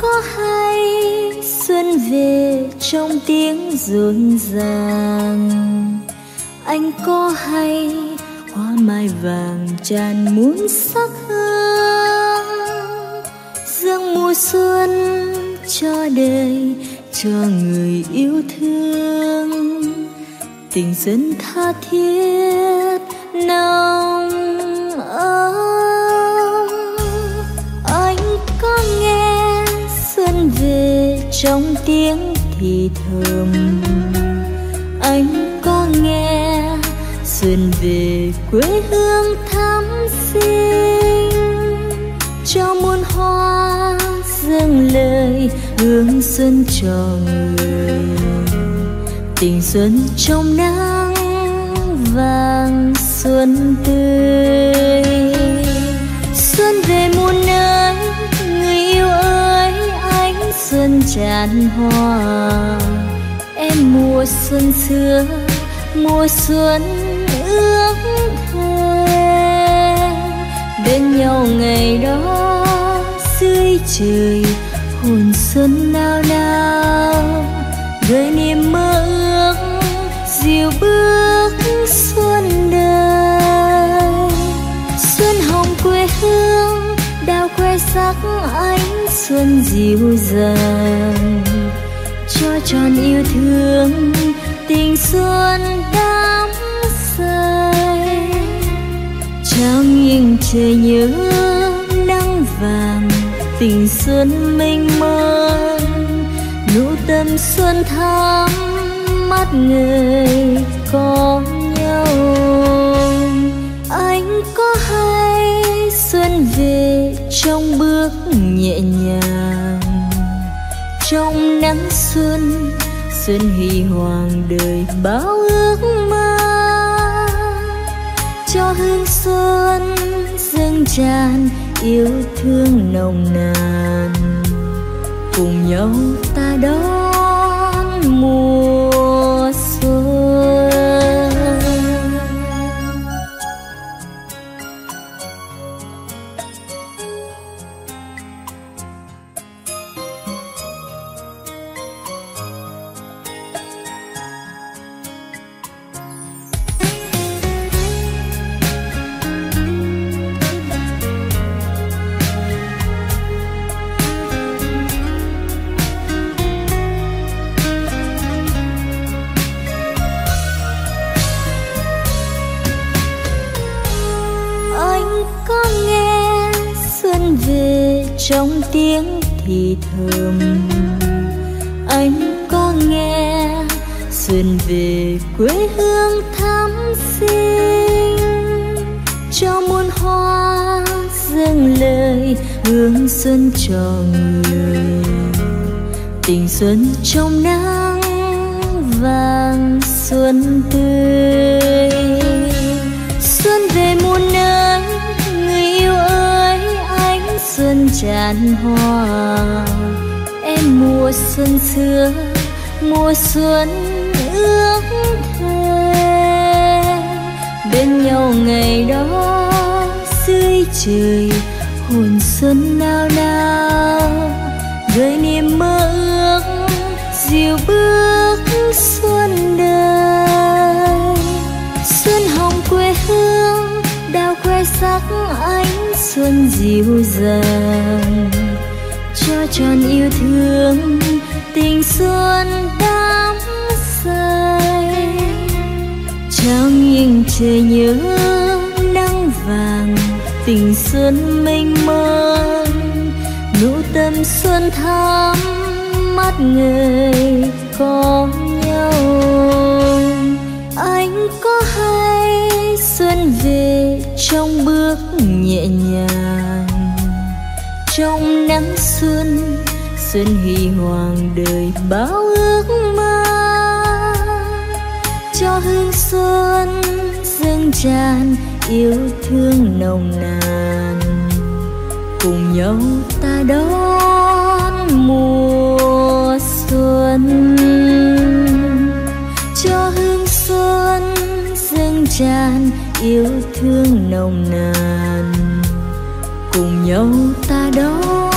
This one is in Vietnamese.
có hay xuân về trong tiếng rộn ràng. Anh có hay hoa mai vàng tràn muôn sắc hương. Dương mùa xuân cho đời, cho người yêu thương. Tình dân tha thiết tiếng thì thầm. Anh có nghe xuân về quê hương thắm xinh, cho muôn hoa dâng lời hương xuân cho người. Tình xuân trong nắng vàng xuân tươi, xuân về muôn nơi xuân tràn hoa em mùa xuân xưa, mùa xuân ước thề bên nhau ngày đó, dưới trời hồn xuân nao nao. Gợi niềm mơ ước, dìu bước xuân đời. Xuân hồng quê hương, đào khoe sắc ai xuân dịu dàng. Cho tròn yêu thương, tình xuân đắm say. Trao nghiêng trời nhớ nắng vàng, tình xuân mênh mông nụ tâm xuân thắm mắt người có nhau. Anh có hay xuân về trong bước nhẹ nhàng. Trong nắng xuân xuân hy hoàng đời bao ước mơ cho hương xuân dâng tràn, yêu thương nồng nàn. Cùng nhau ta đón trong tiếng thì thầm. Anh có nghe xuân về quê hương thắm xinh, cho muôn hoa dâng lời hương xuân cho người. Tình xuân trong nắng vàng xuân tươi. Tràn hoa. Em mùa xuân xưa, mùa xuân ước thề. Bên nhau ngày đó, dưới trời hồn xuân nao nao. Gợi niềm mơ ước dịu bước xuân đời. Xuân hồng quê hương, đào khoe sắc ánh xuân dịu dàng. Cho tròn yêu thương tình xuân đắm say trao nghiêng trời nhớ nắng vàng tình xuân mênh mông nụ tâm xuân thắm mắt người có nhau. Anh có hay trong bước nhẹ nhàng. Trong nắng xuân xuân huy hoàng đời bao ước mơ. Cho hương xuân dâng tràn yêu thương nồng nàn. Cùng nhau ta đón mùa xuân. Cho hương xuân dâng tràn yêu thương nồng nàn. Cùng nhau ta đón